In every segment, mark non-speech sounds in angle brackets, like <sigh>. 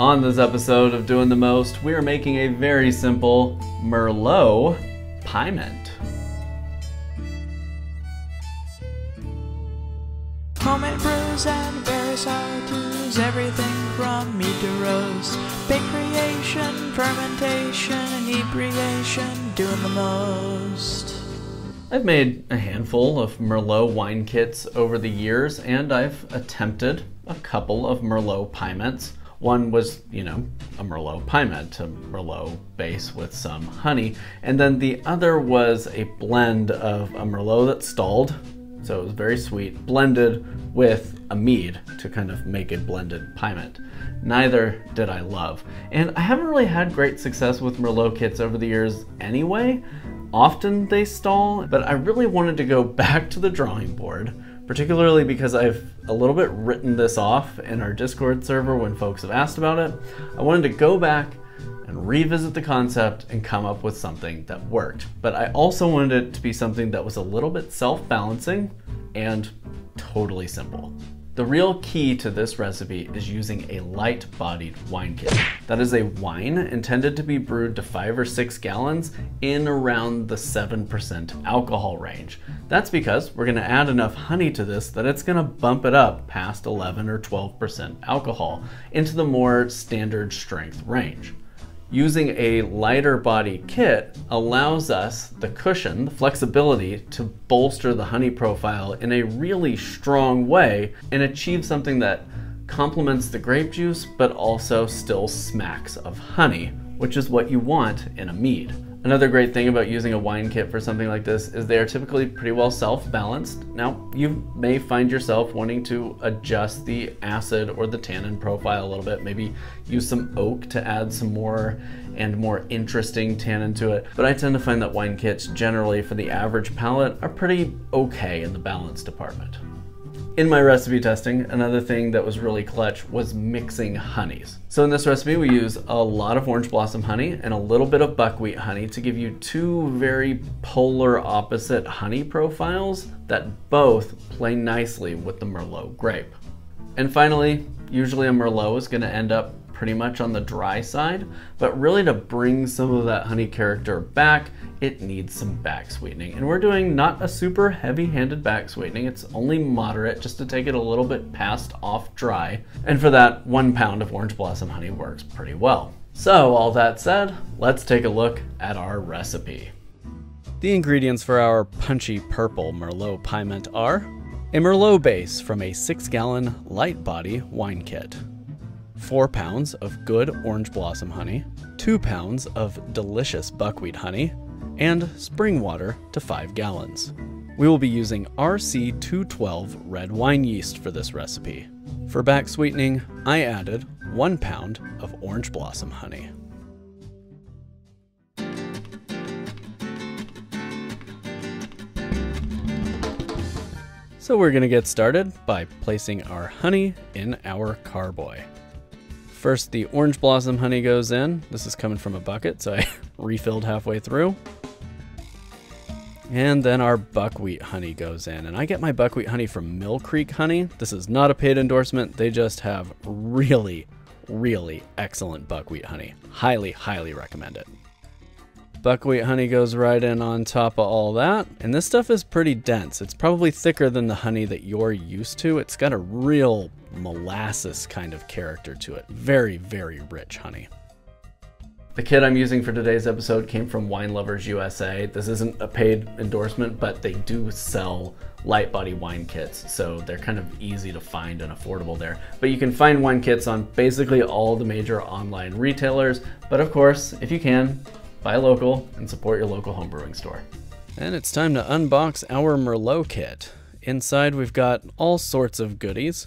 On this episode of Doing the Most, we are making a very simple Merlot pyment. Homemade brews and various how-tos, everything from meat to roast. Big creation, fermentation, inebriation, doing the most. I've made a handful of Merlot wine kits over the years, and I've attempted a couple of Merlot pyments. One was, you know, a Merlot pyment, a Merlot base with some honey, and then the other was a blend of a Merlot that stalled, so it was very sweet, blended with a mead to kind of make a blended pyment. Neither did I love, and I haven't really had great success with Merlot kits over the years anyway. Often they stall, but I really wanted to go <laughs> back to the drawing board, particularly because I've a little bit written this off in our Discord server when folks have asked about it. I wanted to go back and revisit the concept and come up with something that worked. But I also wanted it to be something that was a little bit self-balancing and totally simple. The real key to this recipe is using a light-bodied wine kit. That is a wine intended to be brewed to five or six gallons in around the 7% alcohol range. That's because we're gonna add enough honey to this that it's gonna bump it up past 11 or 12% alcohol into the more standard strength range. Using a lighter body kit allows us the cushion, the flexibility to bolster the honey profile in a really strong way and achieve something that complements the grape juice but also still smacks of honey, which is what you want in a mead. Another great thing about using a wine kit for something like this is they are typically pretty well self-balanced. Now, you may find yourself wanting to adjust the acid or the tannin profile a little bit, maybe use some oak to add some more and more interesting tannin to it. But I tend to find that wine kits generally for the average palate are pretty okay in the balance department. In my recipe testing, another thing that was really clutch was mixing honeys. So in this recipe, we use a lot of orange blossom honey and a little bit of buckwheat honey to give you two very polar opposite honey profiles that both play nicely with the Merlot grape. And finally, usually a Merlot is gonna end up pretty much on the dry side, but really to bring some of that honey character back, it needs some back sweetening. And we're doing not a super heavy-handed back sweetening, it's only moderate just to take it a little bit past off dry. And for that, one pound of orange blossom honey works pretty well. So all that said, let's take a look at our recipe. The ingredients for our punchy purple Merlot pyment are a Merlot base from a 6 gallon light body wine kit, 4 pounds of good orange blossom honey, 2 pounds of delicious buckwheat honey, and spring water to 5 gallons. We will be using RC212 red wine yeast for this recipe. For back sweetening, I added 1 pound of orange blossom honey. So we're going to get started by placing our honey in our carboy. First, the orange blossom honey goes in. This is coming from a bucket, so I <laughs> refilled halfway through. And then our buckwheat honey goes in. And I get my buckwheat honey from Mill Creek Honey. This is not a paid endorsement. They just have really, really excellent buckwheat honey. Highly, highly recommend it. Buckwheat honey goes right in on top of all that. And this stuff is pretty dense. It's probably thicker than the honey that you're used to. It's got a real molasses kind of character to it. Very, very rich honey. The kit I'm using for today's episode came from Wine Lovers USA. This isn't a paid endorsement, but they do sell light body wine kits, so they're kind of easy to find and affordable there. But you can find wine kits on basically all the major online retailers, but of course, if you can, buy local and support your local homebrewing store. And it's time to unbox our Merlot kit. Inside we've got all sorts of goodies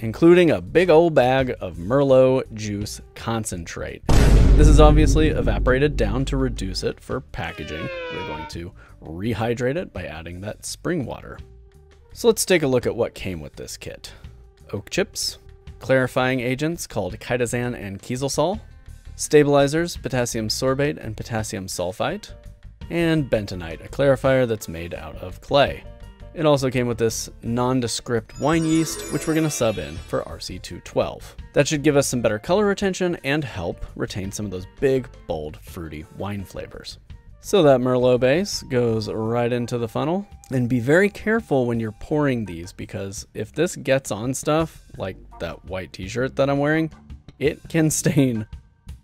including a big old bag of Merlot juice concentrate. This is obviously evaporated down to reduce it for packaging. We're going to rehydrate it by adding that spring water. So let's take a look at what came with this kit. Oak chips, clarifying agents called chitosan and kieselsol, stabilizers, potassium sorbate and potassium sulfite, and bentonite, a clarifier that's made out of clay. It also came with this nondescript wine yeast, which we're going to sub in for RC212. That should give us some better color retention and help retain some of those big, bold, fruity wine flavors. So that Merlot base goes right into the funnel. And be very careful when you're pouring these because if this gets on stuff, like that white t-shirt that I'm wearing, it can <laughs> stain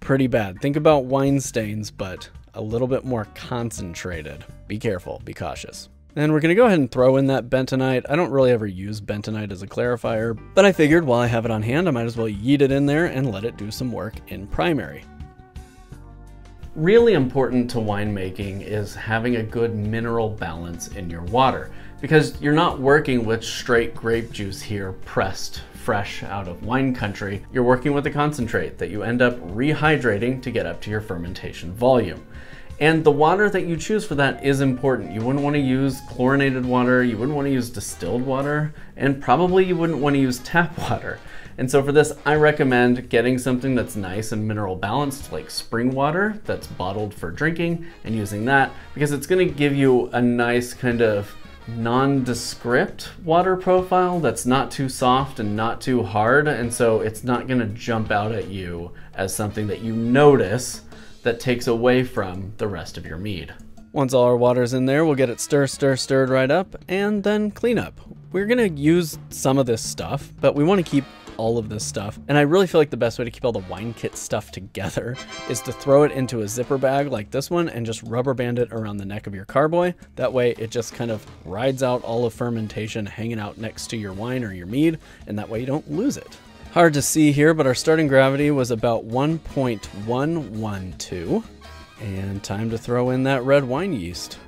pretty bad. Think about wine stains, but a little bit more concentrated. Be careful, be cautious. And we're gonna go ahead and throw in that bentonite. I don't really ever use bentonite as a clarifier, but I figured while I have it on hand, I might as well yeet it in there and let it do some work in primary. Really important to winemaking is having a good mineral balance in your water because you're not working with straight grape juice here pressed fresh out of wine country. You're working with a concentrate that you end up rehydrating to get up to your fermentation volume. And the water that you choose for that is important. You wouldn't want to use chlorinated water, you wouldn't want to use distilled water, and probably you wouldn't want to use tap water. And so for this, I recommend getting something that's nice and mineral balanced, like spring water that's bottled for drinking, and using that because it's going to give you a nice kind of nondescript water profile that's not too soft and not too hard. And so it's not going to jump out at you as something that you notice that takes away from the rest of your mead. Once all our water's in there, we'll get it stir, stir, stirred right up, and then clean up. We're gonna use some of this stuff, but we wanna keep all of this stuff. And I really feel like the best way to keep all the wine kit stuff together <laughs> is to throw it into a zipper bag like this one and just rubber band it around the neck of your carboy. That way it just kind of rides out all of fermentation hanging out next to your wine or your mead, and that way you don't lose it. Hard to see here, but our starting gravity was about 1.112. And time to throw in that red wine yeast.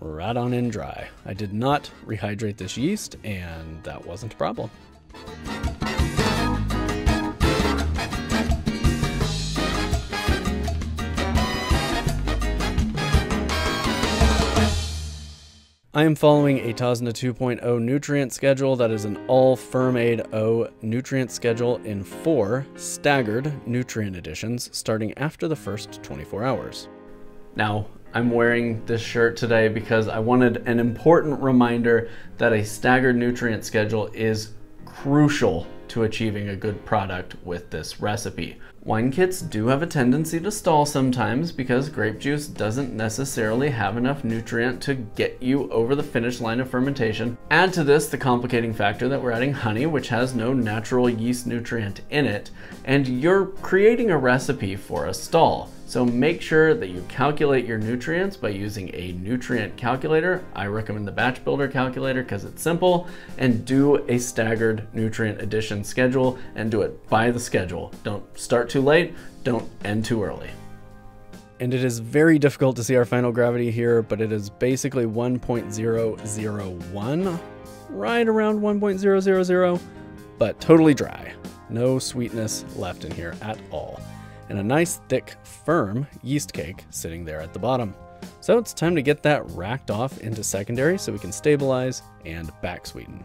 Right on in dry. I did not rehydrate this yeast, and that wasn't a problem. I am following a TOSNA 2.0 nutrient schedule that is an all Fermaid O nutrient schedule in four staggered nutrient additions starting after the first 24 hours. Now, I'm wearing this shirt today because I wanted an important reminder that a staggered nutrient schedule is crucial to achieving a good product with this recipe. Wine kits do have a tendency to stall sometimes because grape juice doesn't necessarily have enough nutrient to get you over the finish line of fermentation. Add to this the complicating factor that we're adding honey, which has no natural yeast nutrient in it, and you're creating a recipe for a stall. So make sure that you calculate your nutrients by using a nutrient calculator. I recommend the Batch Builder calculator because it's simple and do a staggered nutrient addition schedule and do it by the schedule. Don't start too late, don't end too early. And it is very difficult to see our final gravity here, but it is basically 1.001, right around 1.000, but totally dry. No sweetness left in here at all and a nice thick, firm yeast cake sitting there at the bottom. So it's time to get that racked off into secondary so we can stabilize and back sweeten.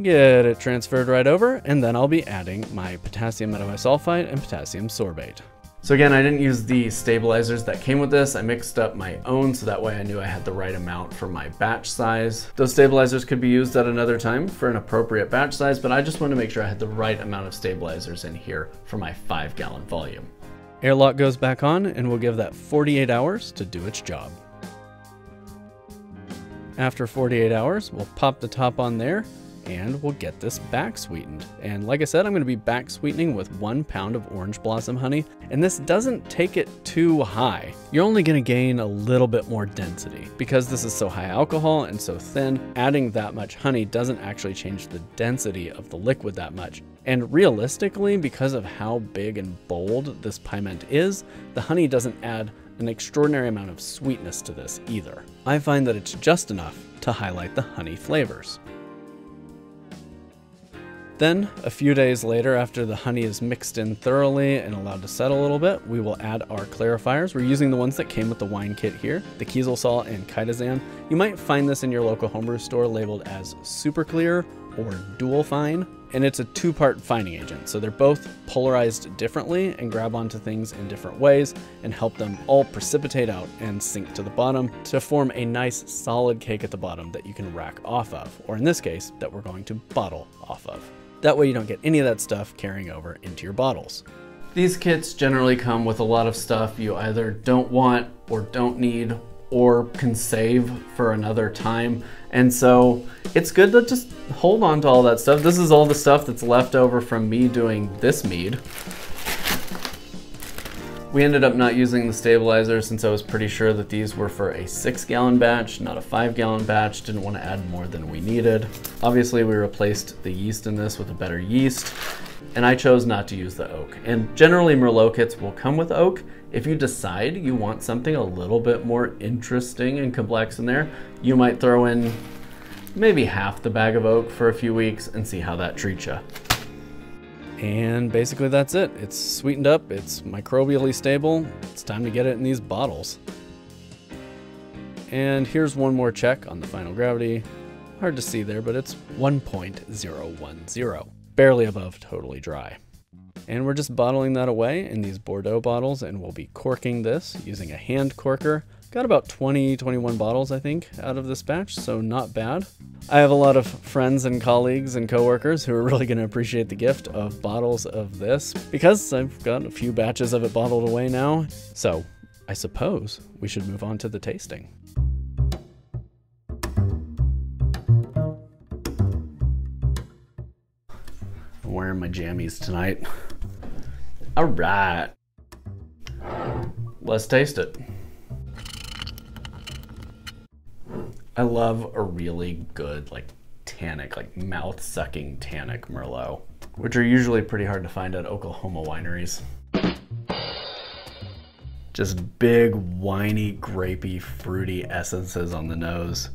Get it transferred right over, and then I'll be adding my potassium metabisulfite and potassium sorbate. So again, I didn't use the stabilizers that came with this. I mixed up my own so that way I knew I had the right amount for my batch size. Those stabilizers could be used at another time for an appropriate batch size, but I just wanted to make sure I had the right amount of stabilizers in here for my five gallon volume. Airlock goes back on and we'll give that 48 hours to do its job. After 48 hours, we'll pop the top on there and we'll get this back sweetened. And like I said, I'm going to be back sweetening with one pound of orange blossom honey. And this doesn't take it too high. You're only going to gain a little bit more density. Because this is so high alcohol and so thin, adding that much honey doesn't actually change the density of the liquid that much. And realistically, because of how big and bold this pyment is, the honey doesn't add an extraordinary amount of sweetness to this either. I find that it's just enough to highlight the honey flavors. Then, a few days later, after the honey is mixed in thoroughly and allowed to settle a little bit, we will add our clarifiers. We're using the ones that came with the wine kit here, the Kieselsol and Chitosan. You might find this in your local homebrew store labeled as super clear or dual fine, and it's a two part fining agent. So they're both polarized differently and grab onto things in different ways and help them all precipitate out and sink to the bottom to form a nice solid cake at the bottom that you can rack off of, or in this case, that we're going to bottle off of. That way you don't get any of that stuff carrying over into your bottles. These kits generally come with a lot of stuff you either don't want or don't need or can save for another time. And so it's good to just hold on to all that stuff. This is all the stuff that's left over from me doing this mead. We ended up not using the stabilizer since I was pretty sure that these were for a six gallon batch, not a five gallon batch. Didn't want to add more than we needed. Obviously we replaced the yeast in this with a better yeast and I chose not to use the oak. And generally Merlot kits will come with oak. If you decide you want something a little bit more interesting and complex in there, you might throw in maybe half the bag of oak for a few weeks and see how that treats you. And basically that's it. It's sweetened up, it's microbially stable. It's time to get it in these bottles. And here's one more check on the final gravity. Hard to see there, but it's 1.010, barely above totally dry. And we're just bottling that away in these Bordeaux bottles and we'll be corking this using a hand corker Got about 20, 21 bottles, I think, out of this batch, so not bad. I have a lot of friends and colleagues and coworkers who are really going to appreciate the gift of bottles of this because I've got a few batches of it bottled away now. So I suppose we should move on to the tasting. I'm wearing my jammies tonight. All right. Let's taste it. I love a really good, like, tannic, like mouth sucking tannic Merlot, which are usually pretty hard to find at Oklahoma wineries. Just big, winey, grapey, fruity essences on the nose.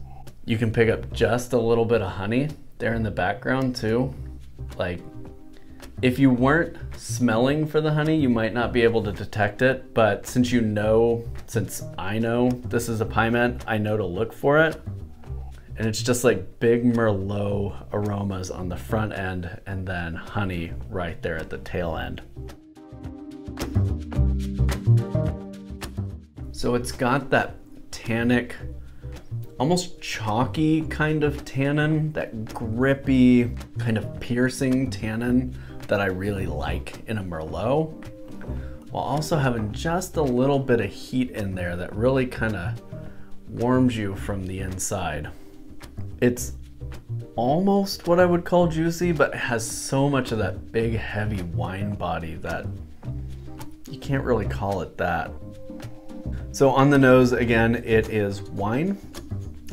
You can pick up just a little bit of honey there in the background, too. Like, if you weren't smelling for the honey, you might not be able to detect it, but since you know, since I know this is a pyment, I know to look for it. And it's just like big Merlot aromas on the front end and then honey right there at the tail end. So it's got that tannic, almost chalky kind of tannin, that grippy, kind of piercing tannin that I really like in a Merlot, while also having just a little bit of heat in there that really kind of warms you from the inside. It's almost what I would call juicy, but has so much of that big, heavy wine body that you can't really call it that. So on the nose, again, it is wine.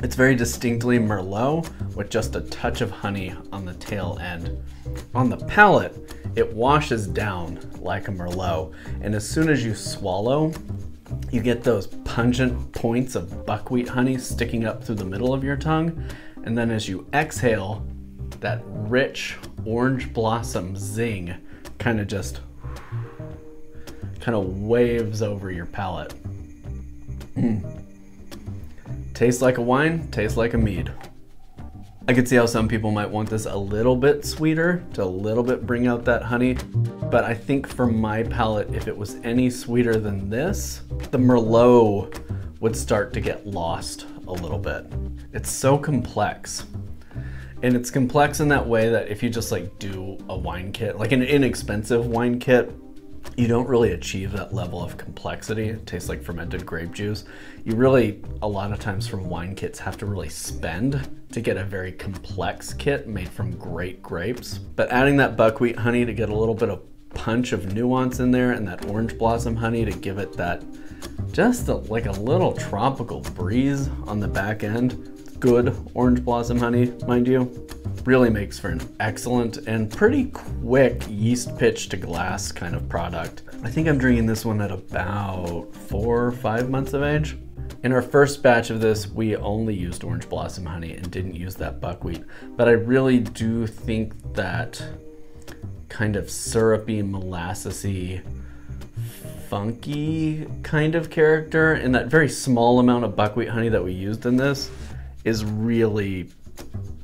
It's very distinctly Merlot with just a touch of honey on the tail end. On the palate, it washes down like a Merlot, and as soon as you swallow, you get those pungent points of buckwheat honey sticking up through the middle of your tongue, and then as you exhale, that rich orange blossom zing kind of just kind of waves over your palate. Mm. Tastes like a wine, tastes like a mead. I could see how some people might want this a little bit sweeter to a little bit bring out that honey, but I think for my palate, if it was any sweeter than this, the Merlot would start to get lost a little bit. It's so complex. And it's complex in that way that if you just like do a wine kit, like an inexpensive wine kit, you don't really achieve that level of complexity. It tastes like fermented grape juice. You really, a lot of times from wine kits, have to really spend to get a very complex kit made from great grapes. But adding that buckwheat honey to get a little bit of punch of nuance in there and that orange blossom honey to give it that just a, like a little tropical breeze on the back end. Good orange blossom honey, mind you really makes for an excellent and pretty quick yeast pitch to glass kind of product. I think I'm drinking this one at about four or five months of age. In our first batch of this, we only used orange blossom honey and didn't use that buckwheat. But I really do think that kind of syrupy, molassesy, funky kind of character and that very small amount of buckwheat honey that we used in this is really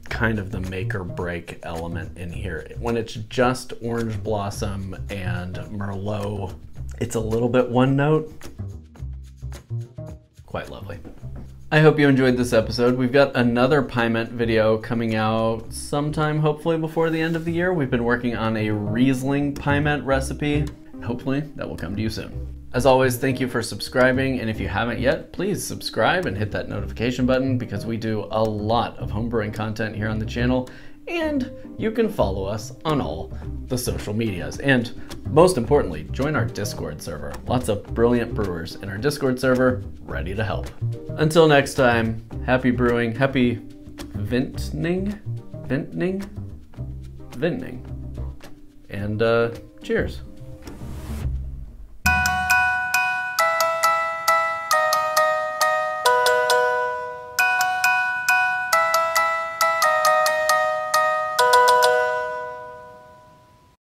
kind of the make or break element in here. When it's just orange blossom and Merlot, it's a little bit one note. Quite lovely. I hope you enjoyed this episode. We've got another Pyment video coming out sometime, hopefully before the end of the year. We've been working on a Riesling Pyment recipe. Hopefully that will come to you soon. As always, thank you for subscribing, and if you haven't yet, please subscribe and hit that notification button because we do a lot of homebrewing content here on the channel, and you can follow us on all the social medias. And most importantly, join our Discord server. Lots of brilliant brewers in our Discord server ready to help. Until next time, happy brewing, happy vintning, vintning, vintning, and uh, cheers.